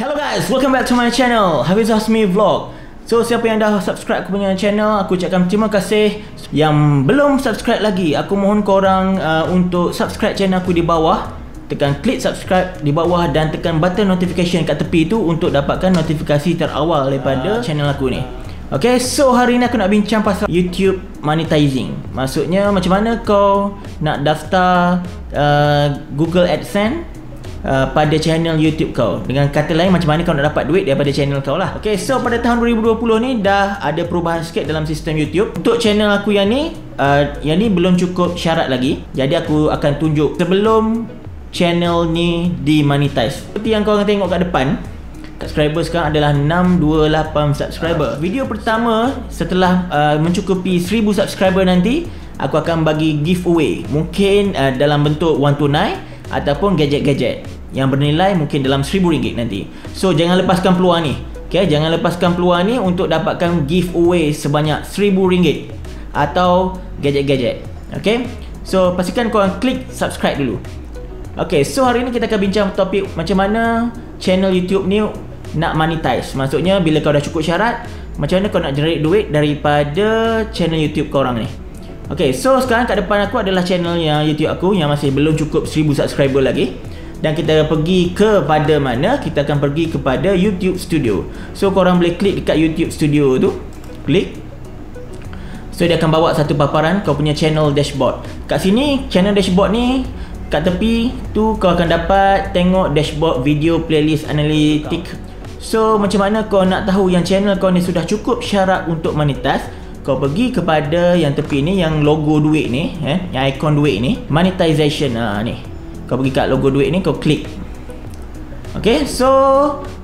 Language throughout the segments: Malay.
Hello guys, welcome back to my channel Hafiz Hasmi Vlog. So siapa yang dah subscribe aku punya channel Aku ucapkan terima kasih. Yang belum subscribe lagi Aku mohon korang uh, untuk subscribe channel aku di bawah. Tekan klik subscribe di bawah Dan tekan button notification kat tepi tu Untuk dapatkan notifikasi terawal daripada uh, channel aku ni. Okay, so hari ni aku nak bincang pasal YouTube monetizing. Maksudnya macam mana kau nak daftar uh, Google AdSense Uh, pada channel YouTube kau. Dengan kata lain macam mana kau nak dapat duit daripada channel kau lah. Okay so pada tahun 2020 ni dah ada perubahan sikit dalam sistem YouTube. Untuk channel aku yang ni uh, Yang ni belum cukup syarat lagi. Jadi aku akan tunjuk sebelum channel ni dimonetize. Seperti yang kau akan tengok kat depan Subscriber sekarang adalah 628 subscriber. Video pertama setelah uh, mencukupi 1000 subscriber nanti Aku akan bagi giveaway. Mungkin uh, dalam bentuk to nine ataupun gadget-gadget yang bernilai mungkin dalam RM1000 nanti. So jangan lepaskan peluang ni. Okay, jangan lepaskan peluang ni untuk dapatkan giveaway sebanyak RM1000 atau gadget-gadget. Okay, so pastikan korang klik subscribe dulu. Okay, so hari ni kita akan bincang topik macam mana channel YouTube ni nak monetize. Maksudnya bila kau dah cukup syarat, macam mana kau nak generate duit daripada channel YouTube korang ni. Okay, so sekarang kat depan aku adalah channel yang YouTube aku yang masih belum cukup 1000 subscriber lagi. Dan kita pergi kepada mana? Kita akan pergi kepada YouTube Studio. So korang boleh klik dekat YouTube Studio tu. Klik. So dia akan bawa satu paparan kau punya channel dashboard. Kat sini channel dashboard ni kat tepi tu kau akan dapat tengok dashboard video playlist analitik. So macam mana kau nak tahu yang channel kau ni sudah cukup syarat untuk monetize? Kau pergi kepada yang tepi ni yang logo duit ni eh yang ikon duit ni monetization ha ni. Kau pergi kat logo duit ni kau klik. Okay, so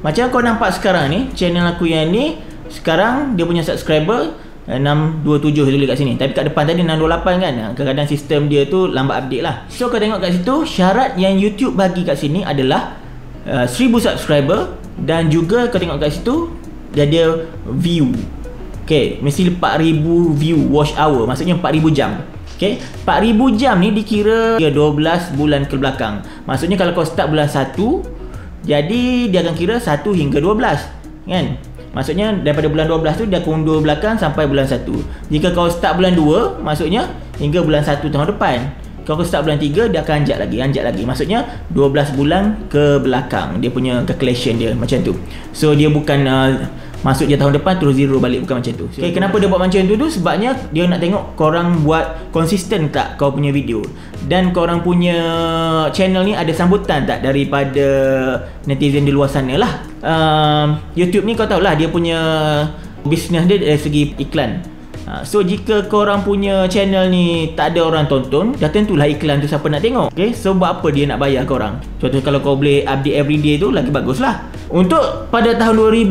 macam kau nampak sekarang ni channel aku yang ni sekarang dia punya subscriber 627 tulis kat sini. Tapi kat depan tadi 628 kan? Kadang-kadang sistem dia tu lambat update lah. So kau tengok kat situ Syarat yang YouTube bagi kat sini adalah uh, 1000 subscriber Dan juga kau tengok kat situ Dia ada view Okay, mesti 4000 view watch hour Maksudnya 4000 jam. Okay, 4000 jam ni dikira 12 bulan ke belakang. Maksudnya kalau kau start bulan 1 Jadi dia akan kira 1 hingga 12 Kan? Maksudnya daripada bulan 12 tu dia akan undur belakang sampai bulan 1 Jika kau start bulan 2 Maksudnya hingga bulan 1 tahun depan Kalau start bulan 3 dia akan anjak lagi Anjak lagi Maksudnya 12 bulan ke belakang Dia punya calculation dia macam tu So dia bukan uh, Masuk je tahun depan terus zero balik bukan macam tu. Okay, kenapa dia buat macam tu tu? Sebabnya dia nak tengok korang buat konsisten tak kau punya video. Dan korang punya channel ni ada sambutan tak daripada netizen di luar sana lah. Uh, YouTube ni kau tahu lah dia punya bisnes dia dari segi iklan. Ha, so jika korang punya channel ni tak ada orang tonton Dah tentulah iklan tu siapa nak tengok okay? So buat apa dia nak bayar korang? Contoh kalau kau boleh update everyday tu lagi bagus lah Untuk pada tahun 2020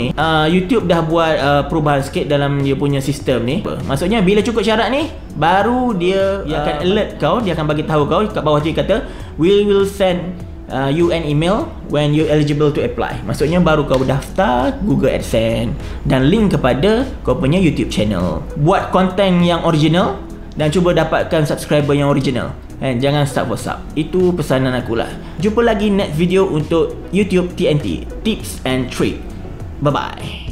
ni uh, YouTube dah buat uh, perubahan sikit dalam dia punya sistem ni. Maksudnya bila cukup syarat ni Baru dia, dia akan alert kau Dia akan bagi tahu kau kat bawah tu kata We will send uh, you an email when you eligible to apply. Maksudnya baru kau daftar Google AdSense dan link kepada kau punya YouTube channel. Buat konten yang original dan cuba dapatkan subscriber yang original. And jangan start for sub. Itu pesanan aku lah. Jumpa lagi next video untuk YouTube TNT. Tips and trick. Bye-bye.